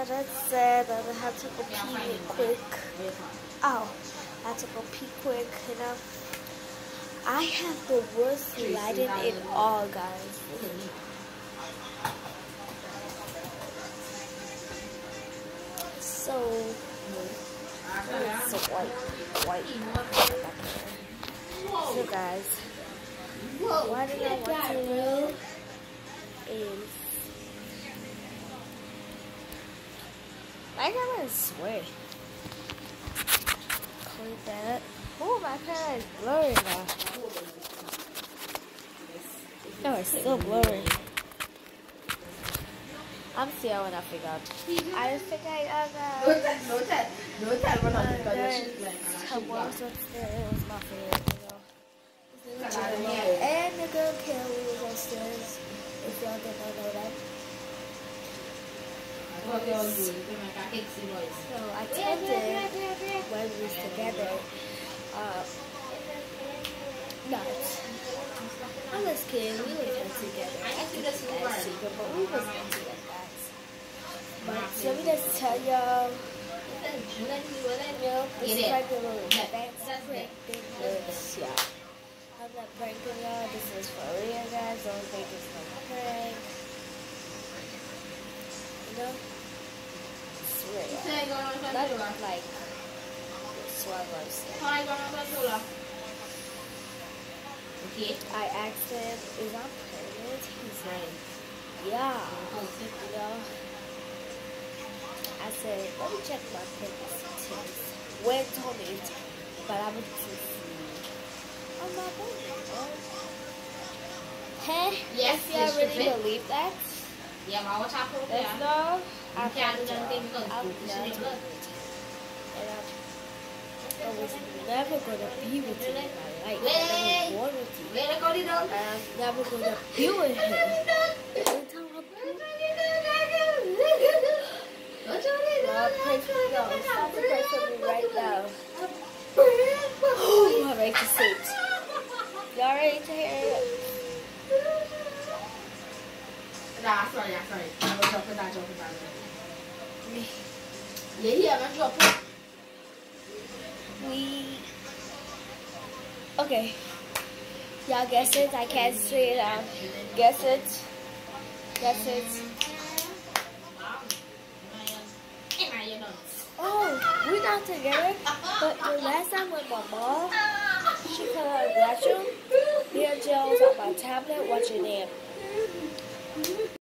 that I said that I had to go pee quick. Oh, I had to go pee quick, you know. I have the worst lighting in all, guys. So, it's white, white. So, guys, what I want to do is I gotta swear. Clean that. Oh, my camera is blurry now. No, it's still blurry. I'm still when I figure out. I just think I got that. No tell, no tell what Uh, I'm going there's to her walls upstairs. It was my favorite. And the girl was upstairs. If y'all did not know that. Attended when we was together. Uh, not. I was kidding. We were together. I think that's a secret, but we was not together, guys. But let me just tell y'all, know, this is this, yeah. I'm not pranking y'all. This is for real, guys. Don't think it's no prank. You know? Real. Like swallows. Okay. I asked him, is I pregnant? He's like, yeah. You know? I said, let me check my. When told me, it, but I was to see. I'm not pregnant. Hey, Yes, if y'all really believe that, Yeah, my watch out for let's yeah. know. I can't do anything because I'm you not should pregnant. And I'm, was never gonna be with you in my life. I never born with you. Where the Cody dog? I'm never gonna be with him. Sorry, sorry. I'm gonna drop it down, drop it down. Yeah, yeah. We. Okay. Y'all guess it? I can't say it out. Guess it? Guess it? Oh, we're not together. But the last time with my mom, she come out the restroom. Me and Jill was on my tablet watching it.